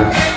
Woo!